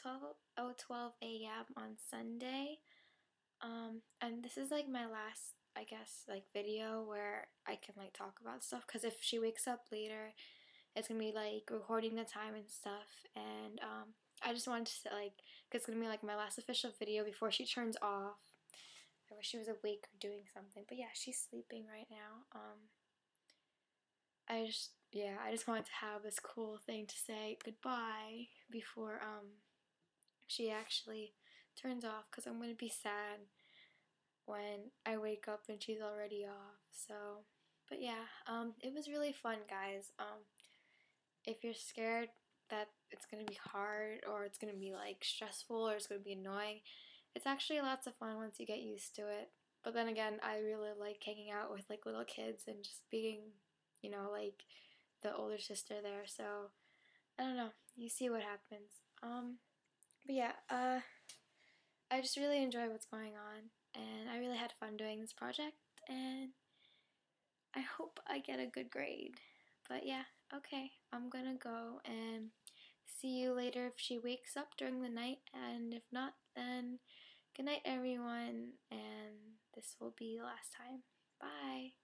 12 12 a.m. on Sunday. Um, and this is like my last, I guess, like video where I can like talk about stuff. Cause if she wakes up later, it's gonna be like recording the time and stuff. And um, I just wanted to like, cause it's gonna be like my last official video before she turns off. I wish she was awake or doing something. But yeah, she's sleeping right now. Um, I just yeah, I just wanted to have this cool thing to say goodbye before um she actually turns off because I'm gonna be sad when I wake up and she's already off. So, but yeah, um, it was really fun, guys. Um, if you're scared that it's gonna be hard or it's gonna be like stressful or it's gonna be annoying, it's actually lots of fun once you get used to it. But then again, I really like hanging out with like little kids and just being, you know, like the older sister there. So I don't know. You see what happens. Um, but yeah, uh, I just really enjoy what's going on, and I really had fun doing this project, and I hope I get a good grade. But yeah, okay, I'm gonna go and see you later if she wakes up during the night, and if not, then good night, everyone, and this will be the last time. Bye.